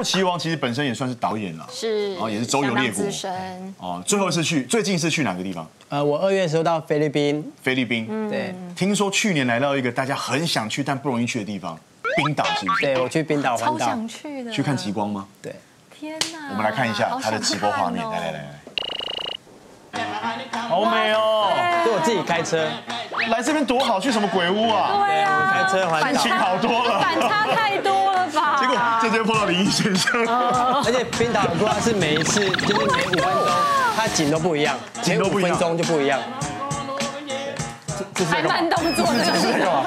后期王其实本身也算是导演了，是，哦也是周游列国哦，最后是去最近是去哪个地方？呃，我二月的时候到菲律宾，菲律宾。对听说去年来到一个大家很想去但不容易去的地方，冰岛是不是？对，我去冰岛环岛超想，去的。去看极光吗？对，天哪！我们来看一下好它的直播画面，来来来来，好美哦！就我自己开车，来这边多好，去什么鬼屋啊？对啊，开车环岛心情好多了。反差太多了吧？结果在这边碰到林毅先生，而且冰岛的规划是每一次就是每五分钟，它景都不一样，每五景都不一样分钟就不一样。还慢动作的。这是干嘛？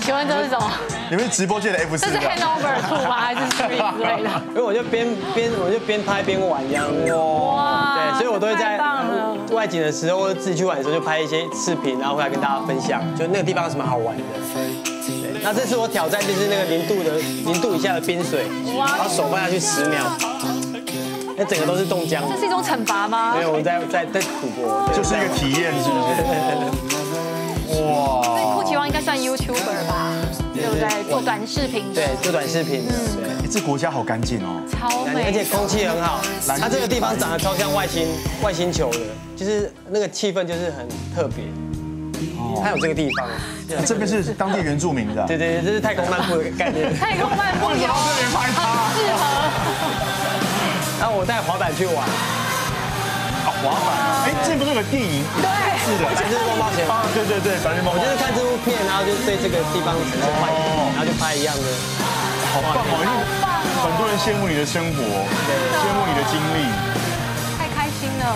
请问这是什么？你们直播界的 F 四这是 handover Two 吗？还是 Street 之类的？因为我就边边我就边拍边玩这样子。哇对，所以我都会在外景的时候或者自己去玩的时候就拍一些视频，然后回来跟大家分享，就那个地方有什么好玩的。对，那这次我挑战就是那个零度的零度以下的冰水，然后手放下去十秒，那整个都是冻僵。这是一种惩罚吗没？有，我在在在赌博，就是一个体验，是不是？哇！酷奇王应该算 YouTuber 吧？对不对？做短视频的对，做短视频的，对。哎这国家好干净哦。超美，而且空气很好，它这个地方长得超像外星外星球的，就是那个气氛就是很特别。它有这个地方，这边是当地原住民的，对对对，这是太空漫步的概念。太空漫步有这边拍他适合。然后我带滑板去玩，啊滑板。哎，这不是有个电影？对，是的，白日梦冒险。啊，对对对，白日梦我就是看这部片，然后就对这个地方产生幻想，然后就拍一样的。好棒哦，因为棒哦很多人羡慕你的生活，羡慕你的经历。太开心了，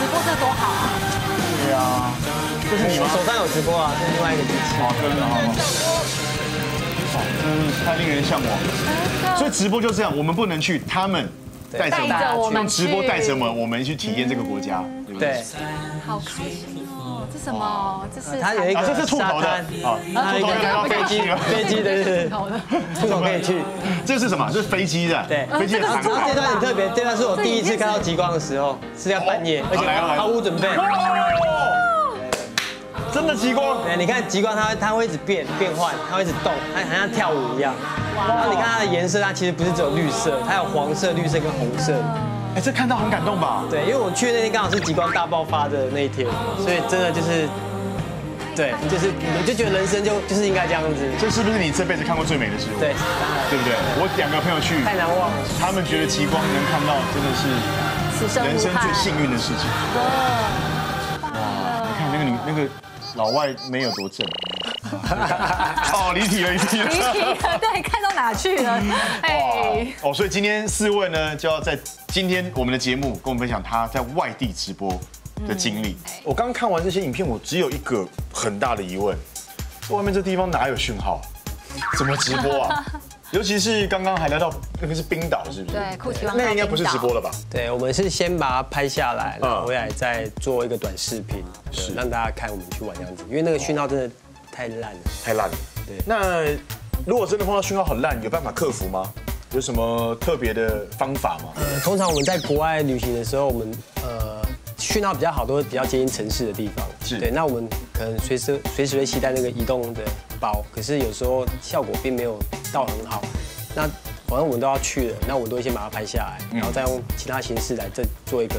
直播这多好啊！对啊，这是你吗？手上有直播啊，是另外一个机器。好，真的好。哦，真是太令人向往。所以直播就这样，我们不能去，他们带着我带着我们们用直播带着我们，我们去体验这个国家，对不对？好开心哦！这什么？这是它有一个，这个是兔头的啊，它有一个飞机飞机 的，是兔头可以去。这是什么？这是飞机的，对飞机的航然后这。段很特别，这段是我第一次看到极光的时候，是在半夜，而且来来来毫无准备。真的极光，对，你看极光它它会一直变变换，它会一直动，它很像跳舞一样。然后你看它的颜色，它其实不是只有绿色，它有黄色、绿色跟红色。哎，这看到很感动吧？对，因为我去的那天刚好是极光大爆发的那一天，所以真的就是，对，就是我就觉得人生就就是应该这样子。这是不是你这辈子看过最美的事物？对，对不对？我两个朋友去，太难忘了。他们觉得极光能看到，真的是此生人生最幸运的事情。哇，你看那个女那个老外没有多正。哦，离题了，离题了。离题了，对，看到哪去了？哎，哦，所以今天四位呢，就要在今天我们的节目跟我们分享他在外地直播的经历。我刚看完这些影片，我只有一个很大的疑问：外面这地方哪有讯号？怎么直播啊？尤其是刚刚还聊到那个是冰岛，是不是？对，酷奇王那应该不是直播了吧？对，我们是先把它拍下来，然后嗯回来再做一个短视频，是是让大家看我们去玩这样子，因为那个讯号真的太烂了。太烂了。对那如果真的碰到讯号很烂，有办法克服吗？有什么特别的方法吗？呃通常我们在国外旅行的时候，我们呃讯号比较好，都会比较接近城市的地方。是对，那我们可能随时随时会期待那个移动的包，可是有时候效果并没有到很好。那反正我们都要去了，那我们都会先把它拍下来，然后再用其他形式来再做一个，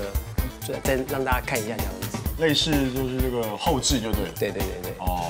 再再让大家看一下这样子。类似就是这个后置就对了。对对对对。哦。